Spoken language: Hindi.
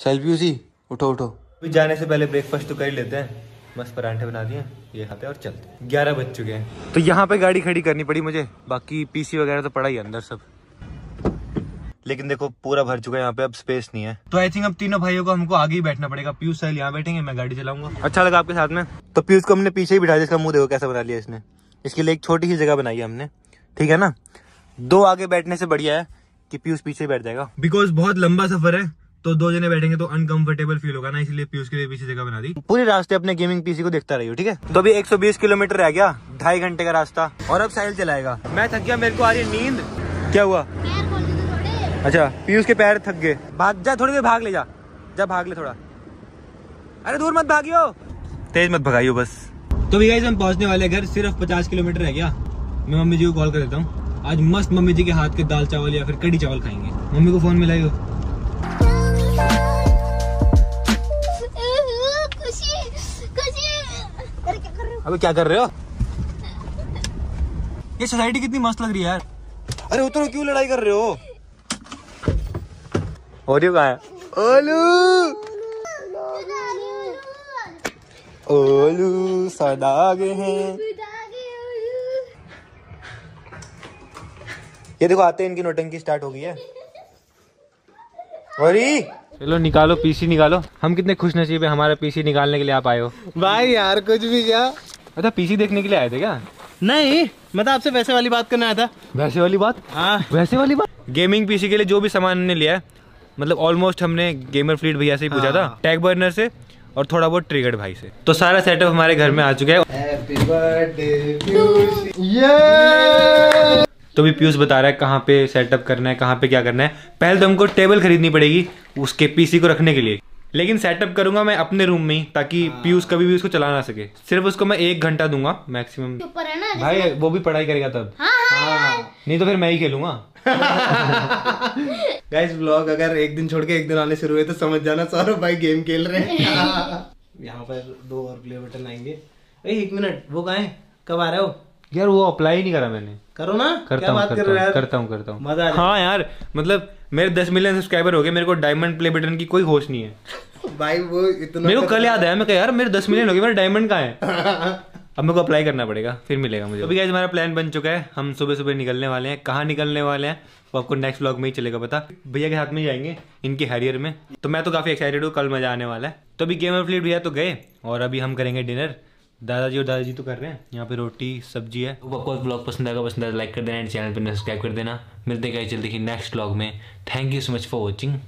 सेल्फी उसी? उठो उठो। अभी जाने से पहले ब्रेकफास्ट तो कर ही लेते हैं। मस्त परांठे बना दिए ये खाते हैं और चलते ग्यारह बज चुके हैं। तो यहाँ पे गाड़ी खड़ी करनी पड़ी मुझे। बाकी पीसी वगैरह तो पड़ा ही अंदर सब। लेकिन देखो पूरा भर चुका है यहाँ पे अब स्पेस नहीं है। तो आई थिंक अब तीनों भाइयों को हमको आगे ही बैठना पड़ेगा। पीयूष साहब यहाँ बैठेंगे मैं गाड़ी चलाऊँगा। अच्छा लगा आपके साथ में। तो पीयूष को हमने पीछे ही बिठा दिया इसका मुँह देखो कैसा बना लिया इसने। इसके लिए एक छोटी सी जगह बनाई है हमने। ठीक है ना? दो आगे बैठने से बढ़िया है कि पीयूष पीछे बैठ जाएगा। बिकॉज़ बहुत लंबा सफ़र है। तो दो जने बैठेंगे तो अनकंफर्टेबल फील होगा ना इसलिए पीयूष के लिए पीछे जगह बना दी। पूरे रास्ते अपने गेमिंग पीसी को देखता रही ठीक है? तो अभी 120 किलोमीटर रह गया ढाई घंटे का रास्ता और अब साइल चलाएगा। मैं थक गया मेरे को आ रही नींद। क्या हुआ? अच्छा पीयूष के पैर थक गए। भाग जा थोड़ी देर भाग ले जा। जा भाग ले थोड़ा। अरे दूर मत भागियो। तेज मत भगाइयो बस। तो भी गाइस हम पहुँचने वाले घर सिर्फ़ पचास किलोमीटर रह गया। मैं मम्मी जी को कॉल कर देता हूँ। आज मस्त मम्मी जी के हाथ के दाल चावल या फिर कड़ी चावल खाएँगे। मम्मी को फ़ोन मिलाइयो अबे क्या कर रहे हो? ये सोसाइटी कितनी मस्त लग रही है यार। अरे उतरो क्यों लड़ाई कर रहे हो? ओरियो कहा है? ओलू ओलू सदागे हैं। ये देखो आते हैं इनकी नोटंकी स्टार्ट हो गई है। और चलो निकालो पीसी निकालो। हम कितने खुश नसीब है हमारा पीसी निकालने के लिए आप आए हो। भाई यार कुछ भी क्या? अच्छा पीसी देखने के लिए आए थे क्या? नहीं मैं तो आपसे वैसे वाली बात करने आया था। वैसे वाली बात? हाँ। वैसे वाली बात? गेमिंग पीसी के लिए जो भी सामान हमने लिया है मतलब ऑलमोस्ट हमने गेमर फ्लीट भैया से ही पूछा था टैग हाँ। बर्नर से और थोड़ा बहुत ट्रिगर्ड भाई से। तो सारा सेटअप हमारे घर में आ चुका है। हैप्पी बर्थडे ये तो भी पीयूष बता रहा है कहाँ पे सेटअप करना है कहाँ पे क्या करना है। पहले तो हमको टेबल खरीदनी पड़ेगी उसके पीसी को रखने के लिए। लेकिन सेटअप करूँगा मैं अपने रूम में ही ताकि पीयूष कभी भी उसको चला ना सके। सिर्फ़ उसको मैं एक घंटा दूँगा मैक्सिमम है भाई वो भी पढ़ाई करेगा तब। हाँ हाँ नहीं तो फिर मैं ही खेलूँगा। गाइस व्लॉग अगर एक दिन छोड़ के एक दिन आने शुरू हुए तो समझ जाना सौरभ भाई गेम खेल रहे हैं। यहाँ पर दो और प्ले बटन आएँगे। ए एक मिनट वो कहाँ है? कब आ रहे हो? यार वो अप्लाई ही नहीं करा मैंने। करो ना करता हूँ करता हूँ करता हूँ करता हूँ। मज़ा हाँ। यार मतलब मेरे दस मिलियन सब्सक्राइबर हो गए मेरे को डायमंड प्ले बटन की कोई होश नहीं है। भाई वो इतना मेरे को कल याद आया मैं कहा यार मेरे दस मिलियन हो गए मेरा डायमंड कहाँ है? अब मेरे को अप्लाई करना पड़ेगा फिर मिलेगा मुझे। अभी गाइस हमारा प्लान बन चुका है हम सुबह सुबह निकलने वाले हैं। कहाँ निकलने वाले हैं वो आपको नेक्स्ट ब्लॉग में ही चलेगा पता। भैया के हाथ में जाएँगे इनके हैरियर में। तो मैं तो काफ़ी एक्साइटेड हूँ कल मज़ा आने वाला है। तो अभी गेमर फ्लीट भैया तो गए और अभी हम करेंगे डिनर दादाजी और दादाजी तो कर रहे हैं। यहाँ पे रोटी, सब्ज़ी है। आपको ब्लॉग पसंद आएगा पसंद आएगा लाइक कर देना एंड चैनल पर सब्सक्राइब कर देना। मिलते हैं जल्दी ही नेक्स्ट ब्लॉग में। Thank you so much for watching